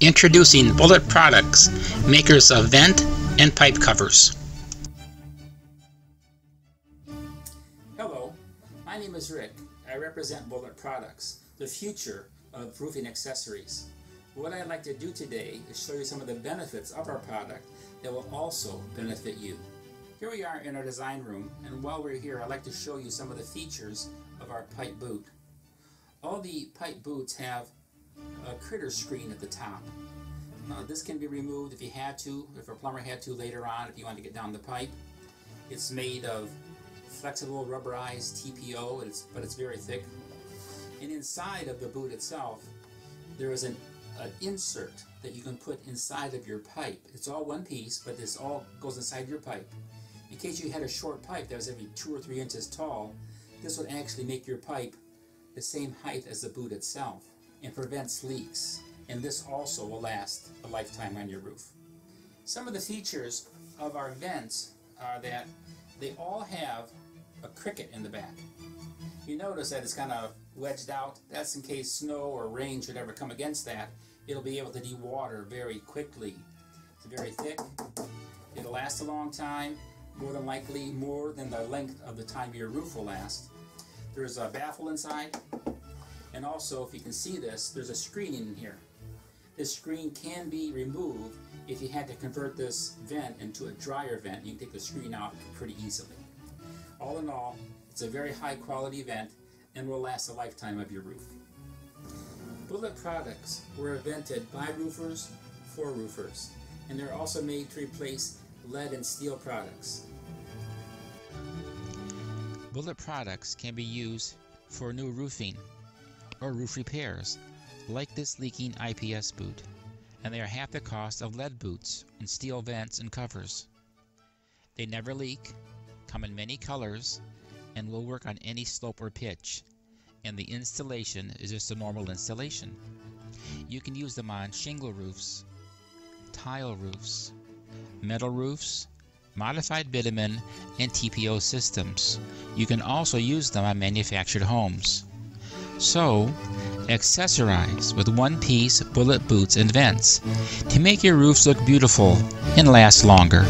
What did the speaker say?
Introducing Bullet Products, makers of vent and pipe covers. Hello, my name is Rick. I represent Bullet Products, the future of roofing accessories. What I'd like to do today is show you some of the benefits of our product that will also benefit you. Here we are in our design room, and while we're here, I'd like to show you some of the features of our pipe boot. All the pipe boots have a critter screen at the top. Now, this can be removed if you had to, if a plumber had to later on, if you want to get down the pipe. It's made of flexible rubberized TPO, it's, but it's very thick. And inside of the boot itself, there is an, an insert that you can put inside of your pipe. It's all one piece, but this all goes inside your pipe. In case you had a short pipe that was every two or three inches tall, this would actually make your pipe the same height as the boot itself and prevents leaks. And this also will last a lifetime on your roof. Some of the features of our vents are that they all have a cricket in the back. You notice that it's kind of wedged out. That's in case snow or rain should ever come against that. It'll be able to dewater very quickly. It's very thick. It'll last a long time more than likely more than the length of the time your roof will last. There's a baffle inside, and also if you can see this, there's a screen in here. This screen can be removed if you had to convert this vent into a dryer vent. You can take the screen out pretty easily. All in all, it's a very high quality vent and will last a lifetime of your roof. Bullet products were invented by roofers for roofers, and they're also made to replace lead and steel products. Bullet products can be used for new roofing or roof repairs, like this leaking IPS boot, and they are half the cost of lead boots and steel vents and covers. They never leak, come in many colors, and will work on any slope or pitch, and the installation is just a normal installation. You can use them on shingle roofs, tile roofs, metal roofs, modified bitumen, and TPO systems. You can also use them on manufactured homes. So, accessorize with one piece bullet boots and vents to make your roofs look beautiful and last longer.